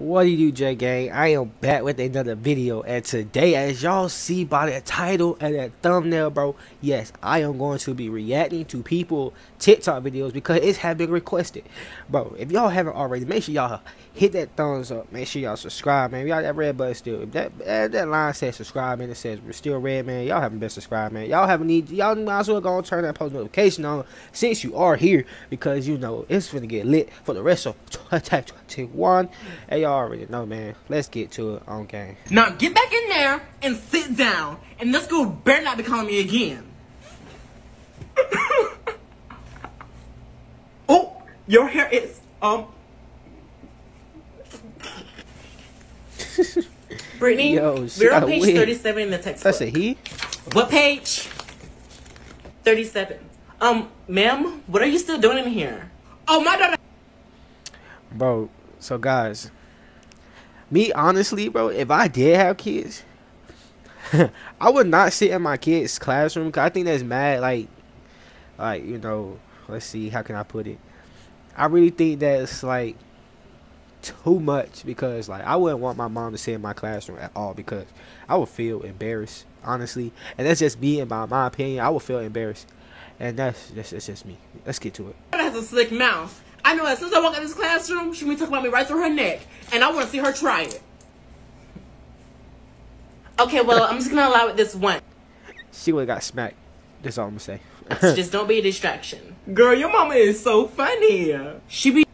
What do you do, J Gang? I am back with another video, and today, as y'all see by the title and that thumbnail, bro, yes, I am going to be reacting to people TikTok videos because it has been requested, bro. If y'all haven't already, make sure y'all hit that thumbs up. Make sure y'all subscribe, man. Y'all that red button still. If that if that line says subscribe and it says we're still red, man. Y'all haven't been subscribed, man. Y'all haven't need. Y'all might as well go and turn that post notification on since you are here because you know it's gonna get lit for the rest of 2021. And y'all already know, man. Let's get to it on game. Now get back in there and sit down, and this girl better not be calling me again. oh, your hair is um. Brittany, Yo, we're on page wig. 37 in the text. That's a he. What page? 37. Um, ma'am, what are you still doing in here? Oh, my daughter. bro. So guys, me honestly, bro, if I did have kids, I would not sit in my kids' classroom. Cause I think that's mad. Like, like you know, let's see, how can I put it? I really think that's like too much because like I wouldn't want my mom to sit in my classroom at all because I would feel embarrassed, honestly. And that's just me and my my opinion. I would feel embarrassed, and that's that's, that's just me. Let's get to it. has a slick mouth. I know as soon as I walk in this classroom, she be talking about me right through her neck, and I want to see her try it. Okay, well, I'm just gonna allow it this one. She would have got smacked. That's all I'm gonna say. Just don't be a distraction. Girl, your mama is so funny. She be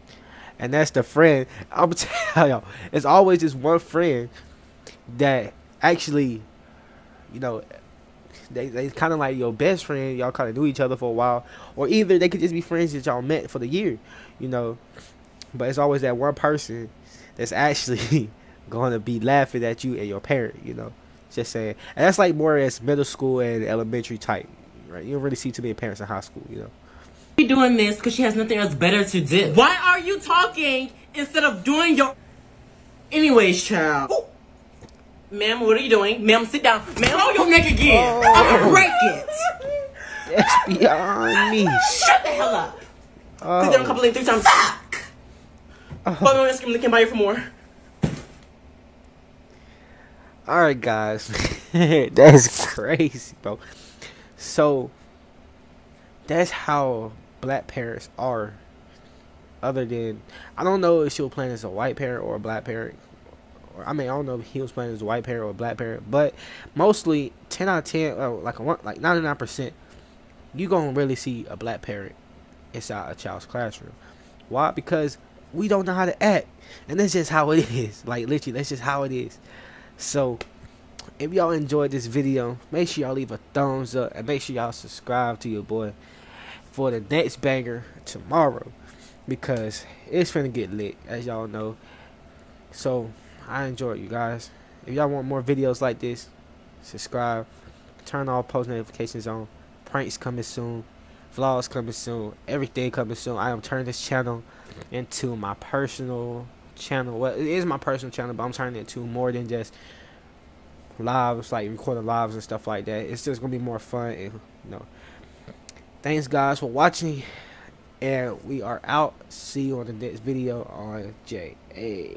and that's the friend. I'm telling y'all, it's always this one friend that actually, you know, they they kind of like your best friend. Y'all kind of knew each other for a while, or either they could just be friends that y'all met for the year, you know. But it's always that one person that's actually going to be laughing at you and your parent, you know. Just saying, and that's like more as middle school and elementary type, right? You don't really see too many parents in high school, you know. be doing this because she has nothing else better to do. Why are you talking instead of doing your? Anyways, child. Ooh. Ma'am, what are you doing? Ma'am, sit down. Ma'am, roll your neck again. Oh. I'm gonna break it. That's beyond me. Shut the hell up. Oh. Click it on a Oh. couple of three times. Fuck. Follow me on Instagram. Link in bio for more. All right, guys, that's crazy, bro. So that's how black parents are. Other than, I don't know if she was playing as a white parent or a black parent. Or I mean, I don't know if he was playing as a white parent or a black parent, but mostly ten out of ten, uh, like a one, like ninety nine percent, you gonna really see a black parent inside a child's classroom. Why? Because we don't know how to act, and that's just how it is. Like literally, that's just how it is. So, if y'all enjoyed this video, make sure y'all leave a thumbs up and make sure y'all subscribe to your boy for the next banger tomorrow because it's finna get lit, as y'all know. So, I enjoyed you guys. If y'all want more videos like this, subscribe, turn all post notifications on. Pranks coming soon, vlogs coming soon, everything coming soon. I am turning this channel into my personal channel. Well, it is my personal channel, but I'm turning it into more than just lives, like recording lives and stuff like that. It's just gonna be more fun and you know. Thanks guys for watching, and we are out. See you on the next video on J A.